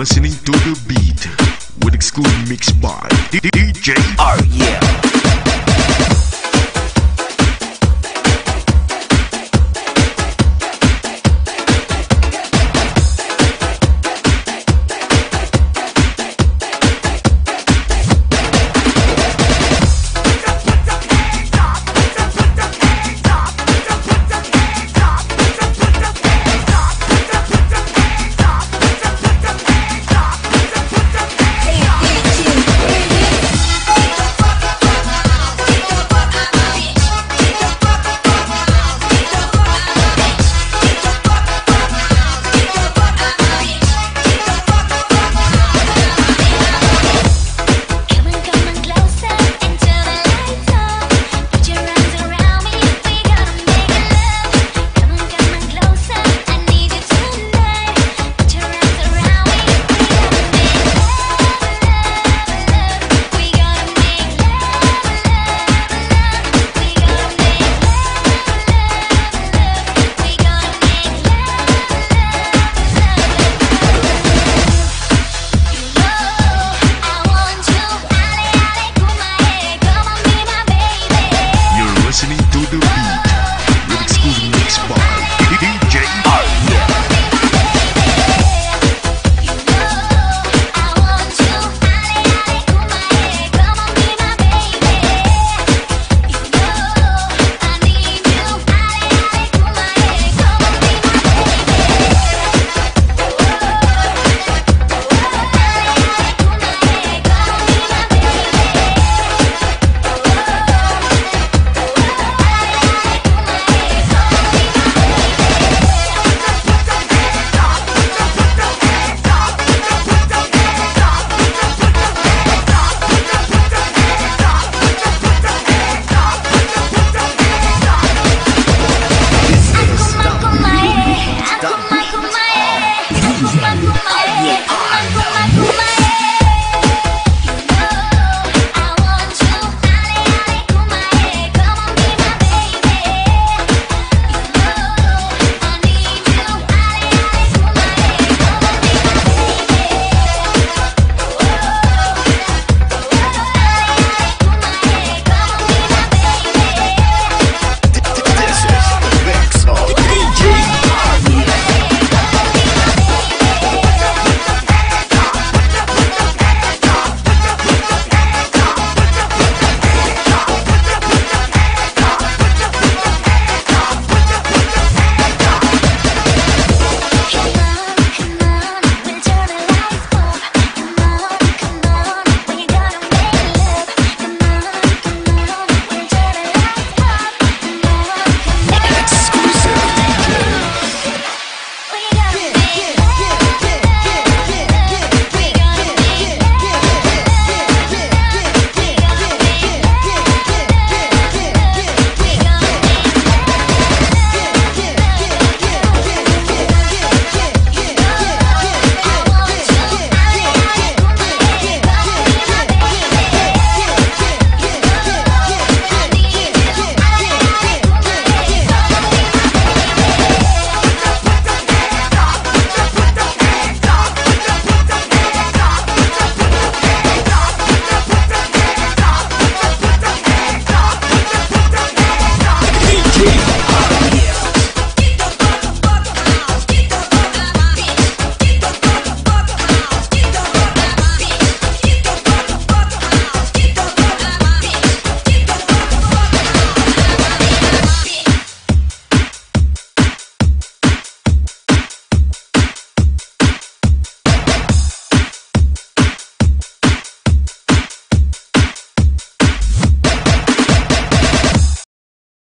listening to the beat with exclusive mix by DJ Oh yeah.